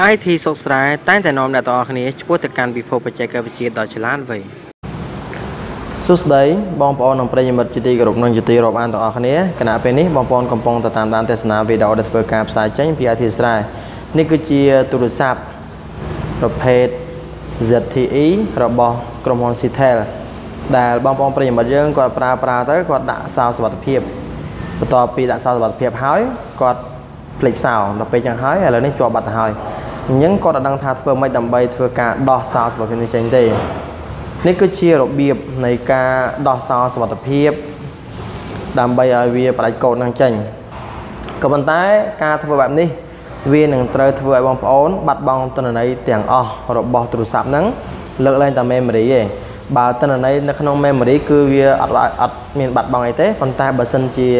IT សុកស្រែតែងតែនាំអ្នកទាំងអស់គ្នាឆ្ពោះទៅកាន់ពិភពបច្ចេកវិទ្យាដ៏ឆ្លាតវៃសួស្តីបងប្អូននិងប្រិយមិត្តជាទីគោរពនិងជាទីរាប់អានទាំងអស់គ្នាគណៈពេលនេះបងប្អូនកំពុងទៅតាមដានទស្សនាវីដេអូដែលធ្វើការផ្សាយចេញពី IT ស្រែនេះគឺជាទូរស័ព្ទប្រភេទ ZTE របស់ក្រុមហ៊ុន Citel ដែលបងប្អូនប្រិយមិត្តយើងគាត់ប្រើប្រាស់ទៅគាត់ដាក់សោសុវត្ថិភាពបន្ទាប់ពីដាក់សោសុវត្ថិភាពហើយគាត់ភ្លេចសោដល់ពេលចឹងហើយឥឡូវនេះជាប់បាត់ទៅហើយ អញ្ចឹងគាត់អត់ដឹងថាធ្វើម៉េចដើម្បីធ្វើការដោះសោសុវត្ថិភាពនេះចេញទេនេះគឺជារបៀបនៃការដោះសោសុវត្ថិភាពដើម្បីឲ្យវាផ្ដាច់កូដនឹងចេញក៏ប៉ុន្តែការធ្វើបែបនេះ វានឹងត្រូវធ្វើឲ្យបងប្អូន បាត់បង់ទិន្នន័យទាំងអស់របស់ទូរស័ព្ទហ្នឹងលើកលែងតែ memory ទេបើទិន្នន័យនៅក្នុង memory គឺវាអត់អត់មានបាត់បង់អីទេប៉ុន្តែបើសិនជា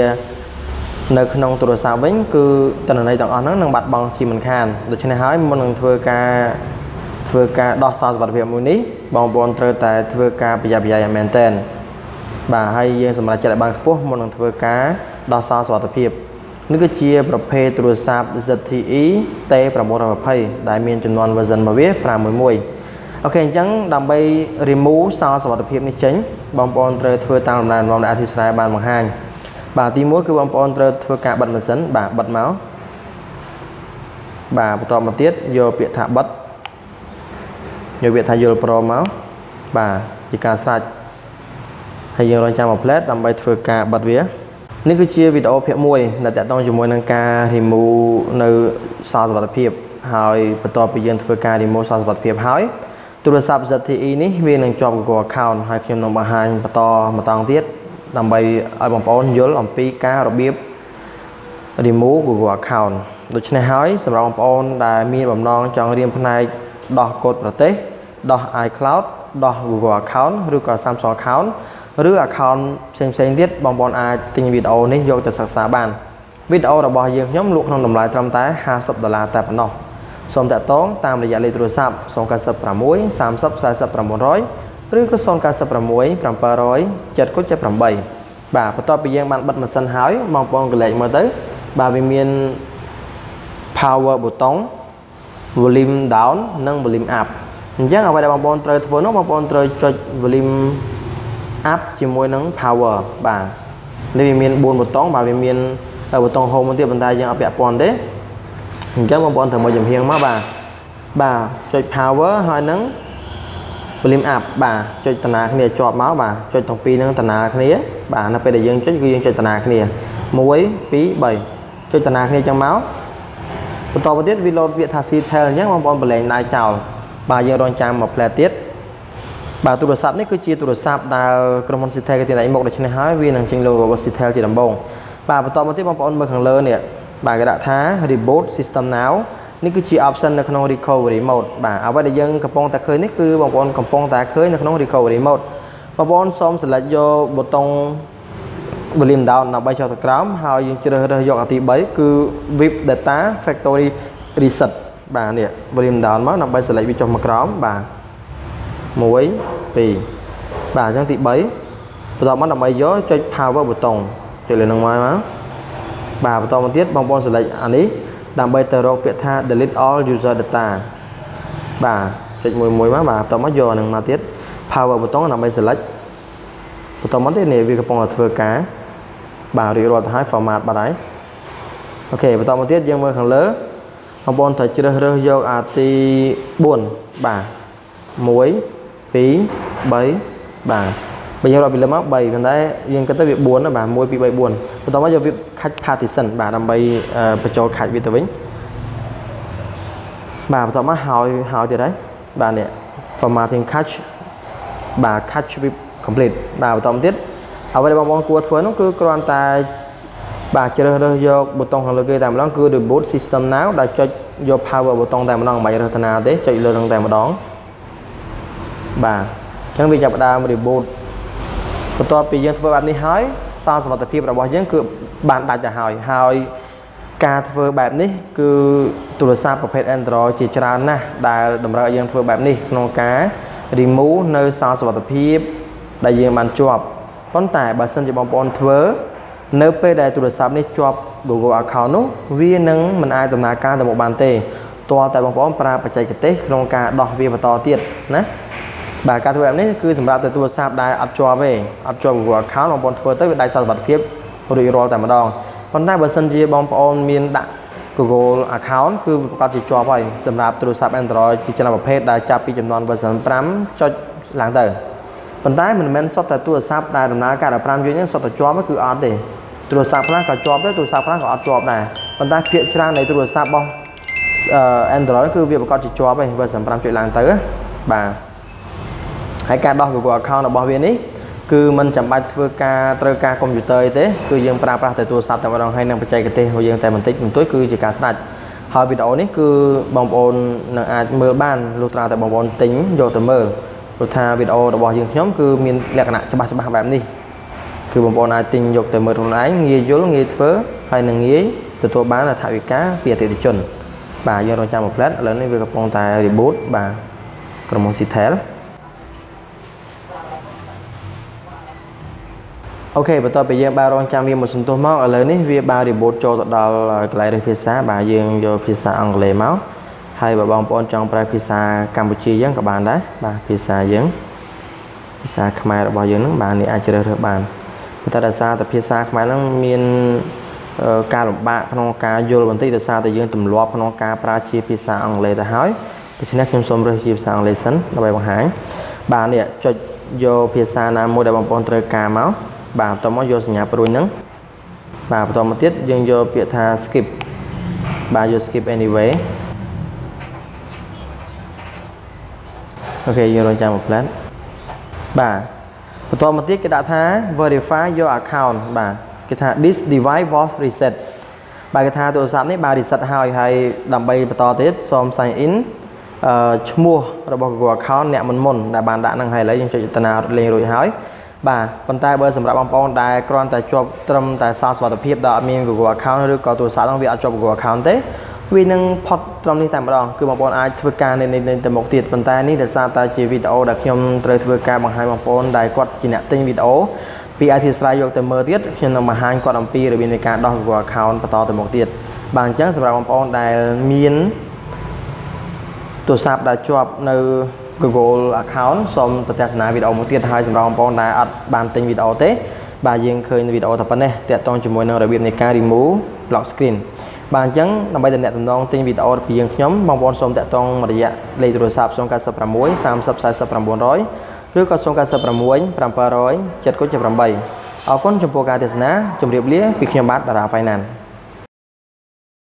នៅក្នុងទូរស័ព្ទវិញគឺតនន័យទាំងអស់ហ្នឹងនឹងបាត់បង់ជាមិនខានដូច្នេះហើយមុននឹងធ្វើការធ្វើការដោះសោសុវត្ថិភាពមួយនេះបងប្អូនត្រូវតែធ្វើការប្រយ័ត្នប្រយែងឲ្យមែនទែនបាទហើយយើងសម្រាប់ចិត្តឲ្យបានខ្ពស់មុននឹងធ្វើការដោះសោសុវត្ថិភាពនេះគឺជា ប្រភេទទូរស័ព្ទ ZTE T920 ដែលមានចំនួន version របស់វា511អូខេអញ្ចឹងដើម្បី remove សោសុវត្ថិភាពនេះចេញបងប្អូនត្រូវធ្វើតាមដំណើរដំណំដែលអធិស្ឋានបានបង្ហាញ បាទទី1គឺបងប្អូនត្រូវធ្វើការបិទម៉ាស៊ីនបាទបិទមកបាទបន្តមកទៀតយកពាក្យថាបិទយកពាក្យថាយល់ព្រមមកបាទជាការស្រេចហើយយើងរងចាំមួយផ្លែតដើម្បីធ្វើការបិទវានេះគឺជាវីដេអូភាគ1ដែលតកតងជាមួយនឹងការ remove នៅសោសុវត្ថិភាព ហើយបន្ទាប់ពីយើងធ្វើការ remove សោសុវត្ថិភាពហើយទូរស័ព្ទ ZTE នេះវានឹងជាប់ Google account ហើយខ្ញុំនឹងបង្ហាញបន្តម្ដងទៀត ដើម្បីឲ្យបងប្អូនយល់អំពីការរបៀប remove Google account ដូច្នេះហើយសម្រាប់បងប្អូនដែលមានបំណងចង់រៀនផ្នែកដោះកូដប្រទេសដោះ iCloud ដោះ Google account ឬក៏ Samsung account ឬ account ផ្សេងផ្សេងទៀតបងប្អូនអាចទិញវីដេអូនេះយកទៅសិក្សាបានវីដេអូរបស់យើងខ្ញុំលក់ក្នុងតម្លៃត្រឹមតែ50ដុល្លារតែប៉ុណ្ណោះសូមតាក់ទងតាមរយៈលេខទូរស័ព្ទ096 30 40 900 ឬក៏096 700 778បាទបន្ទាប់ពីយើងបានបិទម៉ាស៊ីនហើយបងប្អូនកលេចមើលទៅ បាទវាមាន power button volume down និង volume up អញ្ចឹងអ្វីដែលបងប្អូនត្រូវធ្វើនោះបងប្អូនត្រូវចុច volume up ជាមួយនឹង power បាទនេះវាមាន4ប៊ូតុងបាទវាមានប៊ូតុង home ទៀតប៉ុន្តែយើងអត់ពាក់ព័ន្ធទេអញ្ចឹងបងប្អូនត្រូវមកចំហៀងមកបាទបាទចុច power ហើយនឹង volume up បាទចុចតាណាគ្នាជាប់មកបាទចុចទាំងពីរនឹងតាណាគ្នាបាទនៅពេលដែលយើងចុចគឺយើងចុចតាណាគ្នា1 2 3ចុចតាណាគ្នាចឹងមកបន្តទៅទៀតវាលោតវាថា CTEL អញ្ចឹងបងប្អូនបលែងដៃចោលបាទយើងរងចាំមកផ្លែទៀតបាទទូរស័ព្ទនេះគឺជាទូរស័ព្ទដែលក្រុមហ៊ុន CTEL គេទាញដៃមកដូច្នេះហើយវានឹងចេញ logo របស់ CTEL ជាដំបូងបាទបន្តមកទៀតបងប្អូនមើលខាងលើនេះបាទគេដាក់ថា reboot system now នេះគឺជា option នៅក្នុង recovery mode បាទអ្វីដែលយើងកំពុងតែឃើញនេះគឺបងប្អូនកំពុងតែឃើញនៅក្នុង recovery mode បងប្អូនសូម select យកប៊ូតុង volume down ដើម្បីចុះទៅក្រោមហើយយើងជ្រើសរើសយកអាទី3គឺ VIP data factory reset បាទនេះ volume down មកដើម្បី select វាចុះមកក្រោមបាទ1 2បាទអញ្ចឹងទី3បន្ទាប់មកដើម្បីយកចុច power ប៊ូតុងចុចលើនឹងមកមកបាទបន្តមកទៀតបងប្អូន select អានេះ ដើម្បីទៅរកពាក្យថា delete all user data បាទចុចមួយមួយមកបាទបន្តមកយកនឹងមកទៀត power button ដើម្បី select បន្តមកទៀតនេះវាកំពុងតែធ្វើការបាទរៀបរាប់ទៅហើយ format បាត់ហើយអូខេបន្តមកទៀតយើងមើលខាងលើបងប្អូនត្រូវជ្រើសរើសយកអាទី4បាទ1 2 3បាទ បើយើងរាប់ពីលើមក3ប៉ុន្តែយើងគិតទៅវា4ណាបាទ1 2 3 4បន្ទាប់មកយកវាខាច់ partition បាទដើម្បីបញ្ចូលខាច់វាទៅវិញបាទបន្ទាប់មកហើយហើយទៀតហើយបាទនេះ formatting catch បាទ catch with complete បាទបន្តមកទៀតអ្វីដែលបងប្អូនគួរធ្វើនោះគឺគ្រាន់តែបាទជ្រើសរើសយកប៊ូតុងខាងលើគេតែម្ដងគឺ reboot system now ដែលចុចយក power ប៊ូតុងតែម្ដងមិនបាច់រើសតាណាទេចុចលើនឹងតែម្ដងបាទអញ្ចឹងវាចាប់ផ្ដើម reboot បន្ទាប់ពីយើងធ្វើបែបនេះហើយសោសុវត្ថិភាពរបស់យើងគឺបានដាច់ទៅហើយហើយការធ្វើបែបនេះគឺទូរស័ព្ទប្រភេទ Android ជាច្រើនណាស់ដែលតម្រូវឲ្យយើងធ្វើបែបនេះក្នុងការ remove នៅសោសុវត្ថិភាពដែលយើងបានជាប់ប៉ុន្តែបើសិនជាបងប្អូនធ្វើនៅពេលដែលទូរស័ព្ទនេះជាប់ Google account នោះវានឹងមិនអាចដំណើរការទៅមុខបានទេទទាល់តែបងប្អូនប្រើបច្ចេកទេសក្នុងការដោះវាបន្តទៀតណា បាទការធ្វើបែបនេះគឺសម្រាប់ទៅទូរស័ព្ទដែលអត់ជាប់ទេអត់ជាប់ Google account បងប្អូនធ្វើទៅវាដាច់សុវត្ថិភាពរួចរាល់តែម្ដងប៉ុន្តែបើសិនជាបងប្អូនមានដាក់ Google account គឺប្រកាសជាជាប់ហើយសម្រាប់ទូរស័ព្ទ Android ជាច្រើនប្រភេទដែលចាប់ពីចំនួន version 5ចុចឡើងទៅប៉ុន្តែមិនមែនសុទ្ធតែទូរស័ព្ទដែលដំណើរការ15យូរហ្នឹងសុទ្ធតែជាប់គឺអត់ទេទូរស័ព្ទខ្លះក៏ជាប់ដែរទូរស័ព្ទខ្លះក៏អត់ជាប់ដែរប៉ុន្តែភាគច្រើននៃទូរស័ព្ទរបស់ Android គឺវាប្រកាសជាជាប់ហើយ version 5ចុចឡើងទៅបាទ ហើយការដោះ Google account របស់វានេះគឺมันចាំបាច់ធ្វើការត្រូវការកុំព្យូទ័រអីទេគឺយើងប្រើប្រាស់តែទូរស័ព្ទតែម្ដងហើយនឹងបច្ចេកទេសរបស់យើងតែបន្តិចបន្តួចគឺជាការស្ដាច់ហើយវីដេអូនេះគឺបងប្អូននឹងអាចមើលបានលុះត្រាតែបងប្អូនទិញយកទៅមើលព្រោះថាវីដេអូរបស់យើងខ្ញុំគឺមានលក្ខណៈច្បាស់ច្បាស់បែបនេះគឺបងប្អូនអាចទិញយកទៅមើលខ្លួនឯងងាយយល់ងាយធ្វើហើយនឹងងាយទទួលបានថវិកាពីអតិថិជន បាទយើងរងចាំមួយផ្លែតឥឡូវនេះវាកំពុងតែ reboot បាទក្រុមហ៊ុន Citel អូខេបន្ទាប់ពីយើងបានរងចាំវាមួយសន្ទុះមកឥឡូវនេះវាបាន reboot ចូលទៅដល់កន្លែងរើសភាសាបាទយើងយកភាសាអង់គ្លេសមកហើយបើបងប្អូនចង់ប្រើភាសាកម្ពុជាយើងក៏បានដែរបាទភាសាយើងភាសាខ្មែររបស់យើងហ្នឹងបាទនេះអាចជ្រើសរើសបានប៉ុន្តែដោយសារតែភាសាខ្មែរហ្នឹងមានការលំបាកក្នុងការយល់បន្តិចដោយសារតែយើងទម្លាប់ក្នុងការប្រើជាភាសាអង់គ្លេសទៅហើយដូច្នេះខ្ញុំសូមរើសជាភាសាអង់គ្លេសសិនដើម្បីបង្ហាញបាទនេះចុចយកភាសាណាមួយដែលបងប្អូនត្រូវការមក បាទបន្តមកយកសញ្ញាព្រួយហ្នឹងបាទបន្តមកទៀតយើងយកពាក្យថា skip បាទយក skip anyway អូខេយើងរងចាំមួយផ្លែតបាទបន្តមកទៀតគេដាក់ថា verify your account បាទគេថា this device was reset បាទគេថាទូរស័ព្ទនេះបាន reset ហើយហើយដើម្បីបន្តទៀតសូម sign in អឺឈ្មោះរបស់ Google account អ្នកមុនមុនដែលបានដាក់ហ្នឹងហើយឥឡូវយើងចុចតាណាលេងរួចហើយ បាទប៉ុន្តែបើសម្រាប់បងប្អូនដែលគ្រាន់តែជាប់ត្រឹមតែសារសុវត្ថិភាពដែលអត់មាន Google account ឬក៏ទូរស័ព្ទហ្នឹងវាអត់ជាប់ Google account ទេវានឹងផុតត្រឹមនេះតែម្ដងគឺបងប្អូនអាចធ្វើការនេះនេះទៅមុខទៀតប៉ុន្តែនេះដោយសារតែជាវីដេអូដែលខ្ញុំត្រូវធ្វើការបង្ហាញបងប្អូនដែលគាត់ជាអ្នកទិញវីដេអូពីអធិស្ឋានយកទៅមើលទៀតខ្ញុំនឹងបង្ហាញគាត់អំពីរបៀបនៃការដោះ Google account បន្តទៅមុខទៀតបាទអញ្ចឹងសម្រាប់បងប្អូនដែលមានទូរស័ព្ទដែលជាប់នៅ Google account សូមទៅទស្សនាវីដេអូមួយទៀតហើយសម្រាប់បងប្អូនដែលអត់បានទិញវីដេអូទេ បាទយើងឃើញវីដេអូតែប៉ុណ្ណេះតាក់ទងជាមួយនឹងរបៀបនៃការ remove lock screen បាទអញ្ចឹងដើម្បីតំណែងតំណងទិញវីដេអូពីយើងខ្ញុំបងប្អូនសូមតាក់ទងរយៈលេខទូរស័ព្ទ096 30 40 900ឬក៏096 700 778អរគុណចំពោះការទស្សនាជម្រាបលាពីខ្ញុំបាទតារា Finance